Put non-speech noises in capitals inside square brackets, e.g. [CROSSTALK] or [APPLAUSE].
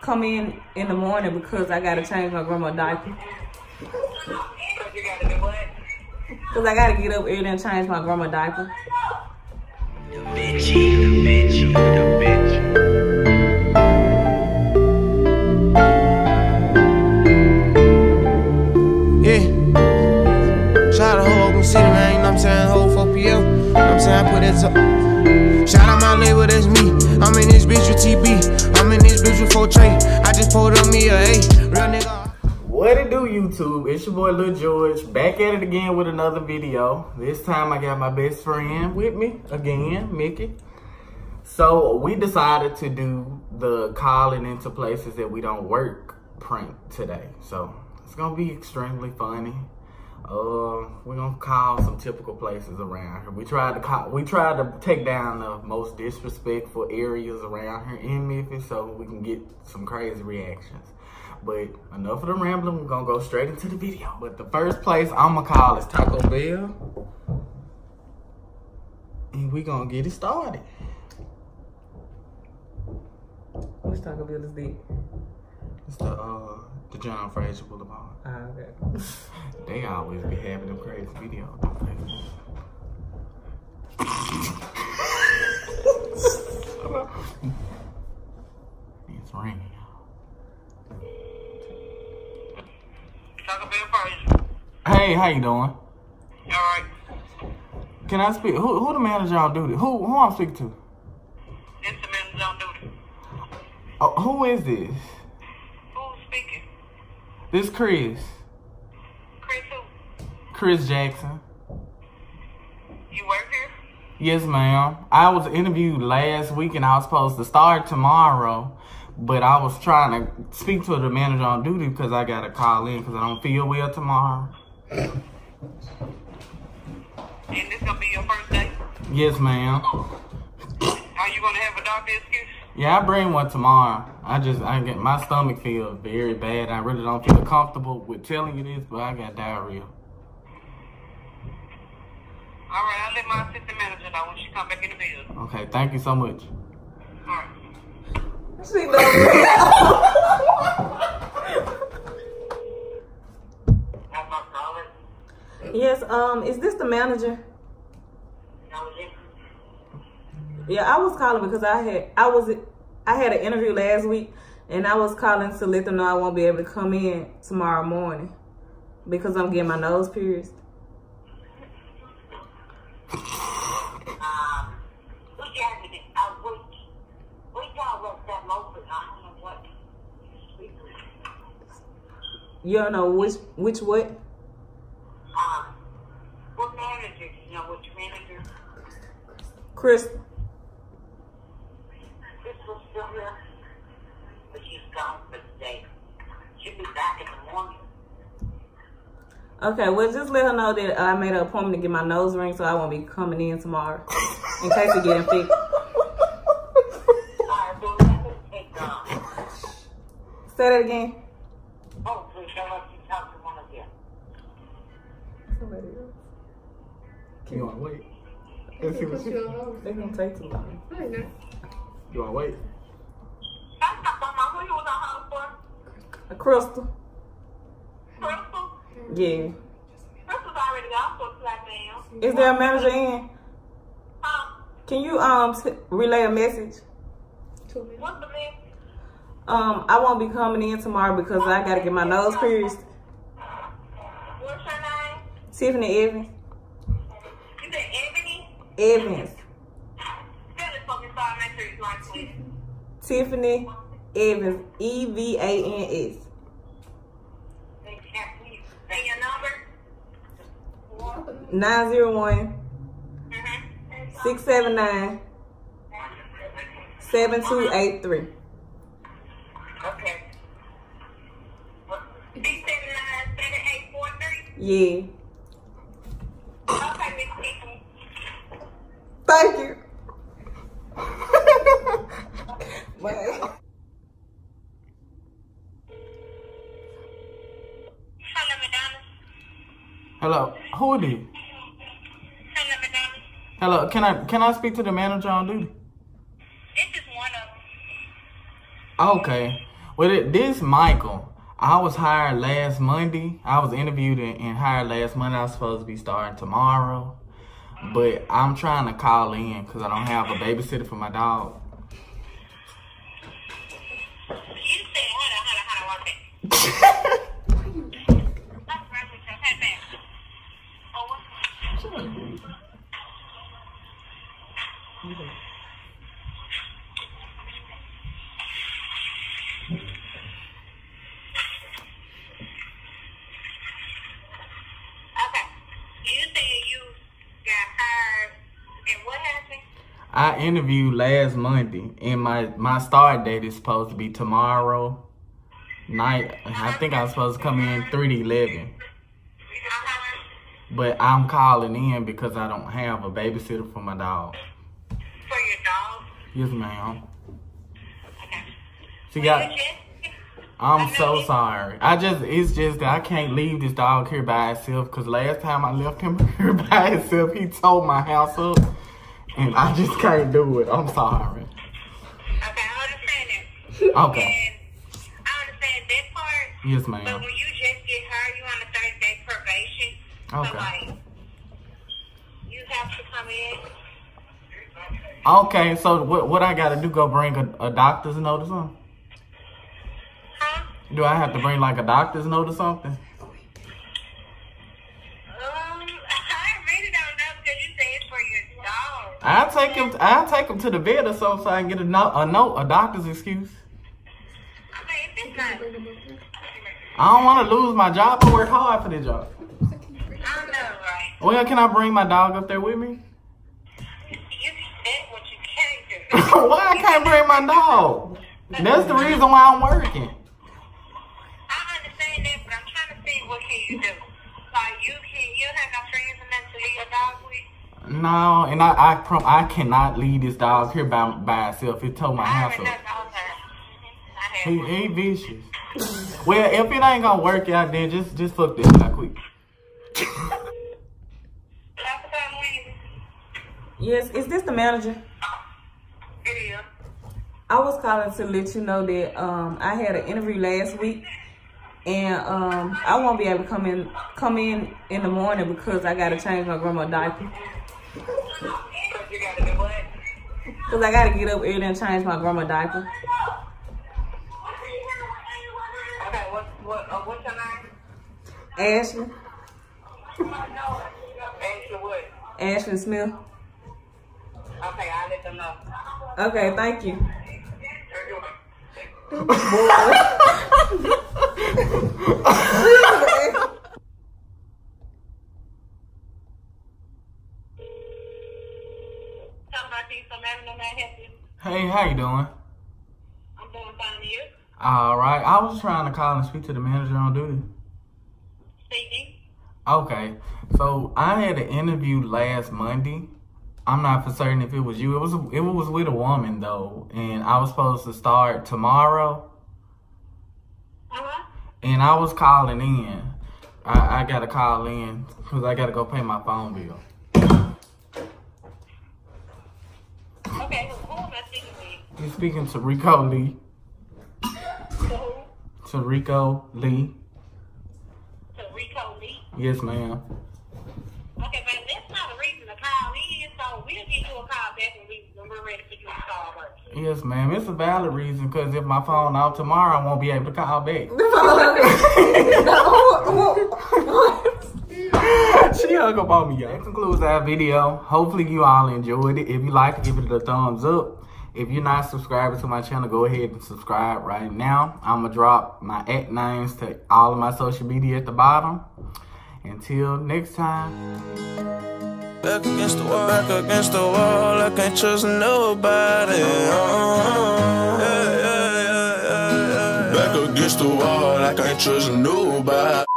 come in in the morning because I gotta change my grandma diaper. Cause I gotta get up early and change my grandma diaper. The bitchy, the bitchy, the bitch. Yeah. Shout out to whole Oakland City, man. Know I'm saying? Whole 4 PL. You I'm saying? I put that to. Shout out my label, that's me. I'm in this bitch with TB. I'm in this bitch with 4 Trey. I just pulled me a A. Real nigga. What it do, YouTube? It's your boy Lil George, back at it again with another video. This time I got my best friend with me again, Mickey. So we decided to do the calling into places that we don't work prank today. So it's gonna be extremely funny. Uh, we're gonna call some typical places around here. We tried to call, we tried to take down the most disrespectful areas around here in Memphis so we can get some crazy reactions. But enough of the rambling, we're gonna go straight into the video. But the first place I'm gonna call is Taco Bell. And we're gonna get it started. Which Taco Bell is this? It's the uh the John Frayser Boulevard. Ah, okay. [LAUGHS] They always be having them crazy videos, don't they? it's raining, y'all. Taco Bell Frayser. Hey, how you doing? All right. Can I speak? Who, who the manager on duty? Who who I'm speaking to? It's the manager on duty. Oh, who is this? This Chris. Chris who? Chris Jackson. You work here? Yes, ma'am. I was interviewed last week and I was supposed to start tomorrow, but I was trying to speak to the manager on duty because I got to call in because I don't feel well tomorrow. And this gonna be your first day? Yes, ma'am. Are you gonna have a doctor excuse? Yeah, I bring one tomorrow. I just, I get, my stomach feels very bad. I really don't feel comfortable with telling you this, but I got diarrhea. All right, I'll let my assistant manager know when she come back in the building. Okay, thank you so much. All right. She knows. That's my solid. yes, um, is this the manager? That was it. Yeah, I was calling because I had I was I had an interview last week and I was calling to let them know I won't be able to come in tomorrow morning because I'm getting my nose pierced. Um, we got it. Uh, we, we got let them open. I don't know what. You don't know which which what? Um, what manager? You know which manager? Chris was still here, but she's gone for the day. She'll be back in the morning. Okay, well just let her know that I made an appointment to get my nose ring so I won't be coming in tomorrow in case it get infected. Alright, well, that would take, um, Say that again. oh, please, I'll let you talk to one of them. You want to wait? Let's see what she, They gonna take too long. you want to wait? That's not the mom who you was on hold for. A crystal. Yeah. Crystal's already gone for black. Is there a manager in? Huh? Can you um relay a message? What's the name? Um, I won't be coming in tomorrow because I gotta get my nose pierced. What's your name? Tiffany Evans. You said Ebony? Evans. Spell it for me so I make sure it's right, please. Tiffany Evans. E V A N S. Thank you. Say your number? 901 Mm-hmm. 679 7283. Okay. What? D seven nine seven eight four three. Yeah. Okay, Miss Tiffany. Thank you. Bye. Hello, Madonna. Hello, who it is? Hello, Madonna. Hello, can I can I speak to the manager on duty? This is one of them. Okay. Well, it, this Michael, I was hired last Monday. I was interviewed and, and hired last Monday. I was supposed to be starting tomorrow. But I'm trying to call in because I don't have a babysitter for my dog. You said, hold on, hold on, hold on, one second. Let's run with your head back. Oh, what? Okay. You said you got hired, and what happened? I interviewed last Monday, and my my start date is supposed to be tomorrow night. I think I was supposed to come in three to eleven, but I'm calling in because I don't have a babysitter for my dog. For your dog? Yes, ma'am. Okay. You got. I'm so sorry. I just, it's just that I can't leave this dog here by itself because last time I left him [LAUGHS] here by himself, he tore my house up, and I just can't do it. I'm sorry. Okay, I understand that. Okay. And I understand that part. Yes, But ma'am. when you just get hired, you on a 30 day probation. Okay. So, like, you have to come in. Okay, so what what I gotta do? Go bring a, a doctor's note or something? Huh? Do I have to bring like a doctor's note or something? Um, [LAUGHS] I really don't know because you say it's for your dog. I'll take him. I'll take him to the vet or something so I can get a note, a note, a doctor's excuse. I mean, if it's not, I don't want to lose my job. I work hard for this job. I don't know, right? Well, can I bring my dog up there with me? You said what you can't do. [LAUGHS] why I can't bring my dog? That's the reason why I'm working. I understand that, but I'm trying to see what can you do. Like, you can, you don't have no friends and nothing to leave your dog with. No, and I I prom- I cannot leave this dog here by by itself. It tore my I house up. those are. I have He, one. he vicious. well, if it ain't gonna work out, then just just fuck this guy quick. That's the time when Yes, is this the manager? I was calling to let you know that um I had an interview last week and um I won't be able to come in come in in the morning because I gotta change my grandma diaper. Because you gotta do what? Cause I gotta get up early and change my grandma diaper. Okay, what, what, uh, what's your name? Ashley, Ashley what? Ashley Smith. Okay, I'll let them know. Okay, thank you. Hey, how you doing? I'm doing fine you. All right, I was trying to call and speak to the manager on duty. Speaking. Okay, so I had an interview last Monday. I'm not for certain if it was you. It was it was with a woman though, and I was supposed to start tomorrow. Uh-huh. And I was calling in. I, I gotta call in because I gotta go pay my phone bill. Okay, who am I speaking with? You're speaking to Rico Lee? To who? To Rico Lee? To Rico Lee. Yes, ma'am. Okay, but that's not a reason to call in, so we'll give you a call back when, we, when we're ready for you to start working. Yes, ma'am. It's a valid reason because if my phone out tomorrow, I won't be able to call back. [LAUGHS] she hung up on me, y'all. That concludes our video. Hopefully you all enjoyed it. If you like, give it a thumbs up. If you're not subscribed to my channel, go ahead and subscribe right now. I'm going to drop my at names to all of my social media at the bottom. Until next time. Back against the wall, back against the wall. I can't trust nobody. Yeah, yeah, yeah, yeah. Back against the wall, I can't trust nobody.